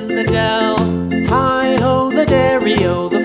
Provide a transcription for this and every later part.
in the dell. Hi ho, the dairy o, the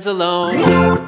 stands alone.